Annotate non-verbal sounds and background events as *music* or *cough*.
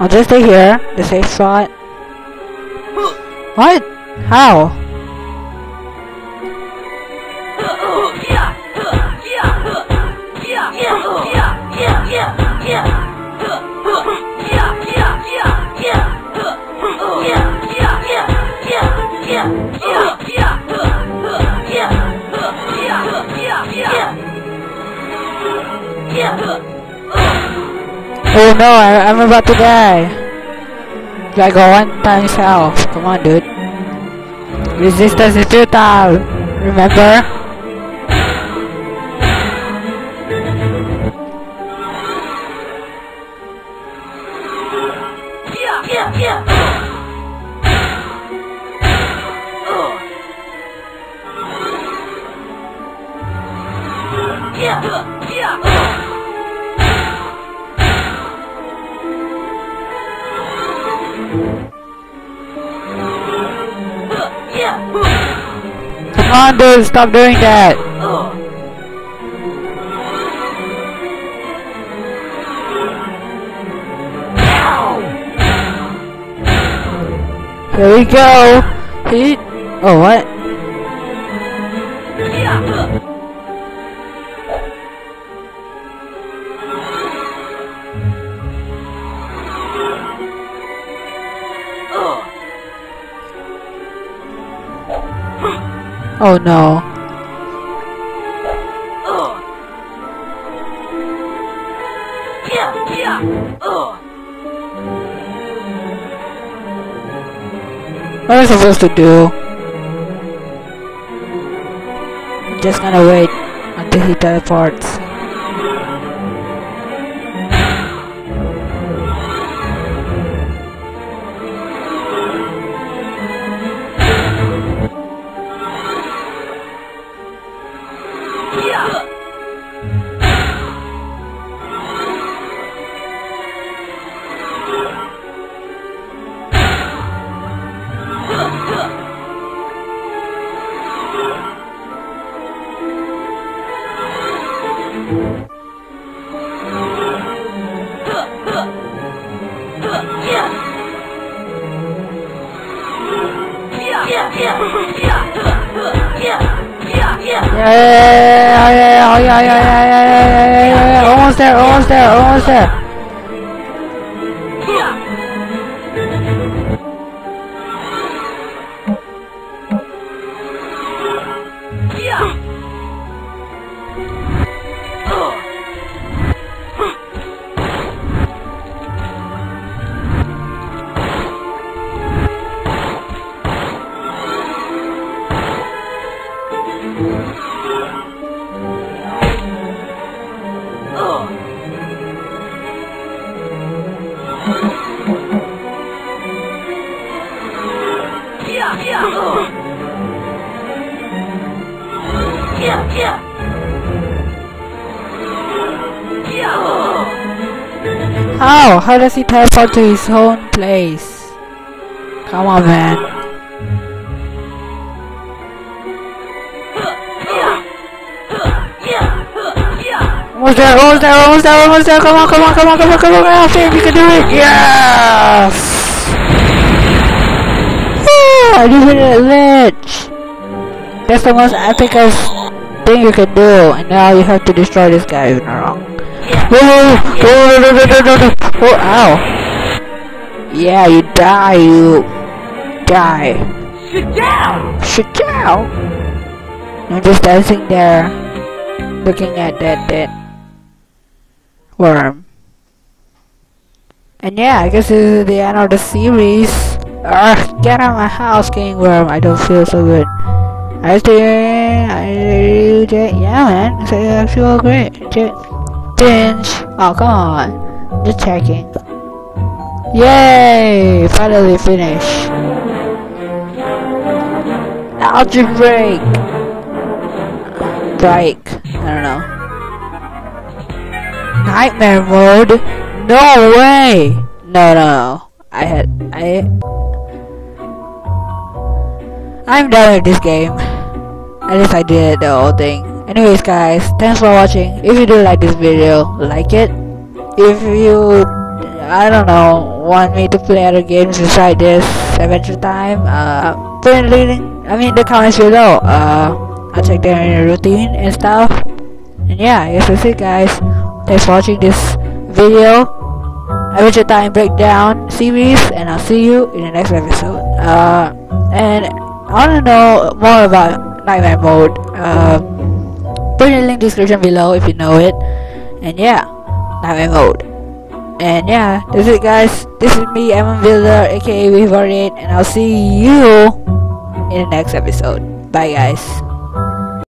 I'll just stay here, the safe spot. What? How? *laughs* Oh no, I, I'm about to die. I go one times health. Come on, dude. Resistance is futile. Remember? Come on, dude. Stop doing that. Here we go. He. Oh, what? Oh no. What am I supposed to do? I'm just gonna wait until he teleports. Yeah, yeah, yeah, yeah, yeah, yeah, yeah, yeah, yeah, yeah, yeah, almost there, almost there, almost there. How? How does he teleport to his own place? Come on, man. Almost there, almost there, almost there, almost there. Come on, come on, come on, come on, come on, on, Fame, you can do it. Yes! Woo, I hit a ledge. That's the most epicest thing you can do. And now you have to destroy this guy if not wrong. Whoa, no, no, no, no, no, no. Oh, ow. Yeah, you die, you die. Sit down! Sit down. I'm just dancing there, looking at that dead worm. And yeah, I guess this is the end of the series. Ugh, get out of my house, King Worm. I don't feel so good. I stay. I yeah, man. So I feel great. Binge. Oh, come on. Just checking. Yay! Finally finished. Algebra break. I don't know. Nightmare mode? No way! No, no, no. I had I. I'm done with this game. At least I did the whole thing. Anyways, guys, thanks for watching. If you do like this video, like it. If you I don't know, want me to play other games besides this Adventure Time, uh, put in the I mean the comments below. Uh, I'll check their routine and stuff. And yeah, I guess that's it guys. Thanks for watching this video. Adventure Time Breakdown series and I'll see you in the next episode. Uh, and I want to know more about Nightmare Mode. Uh, description below if you know it. And yeah, I am old. And yeah, that's it guys. This is me, Evan Builder, aka V48, and I'll see you in the next episode. Bye guys.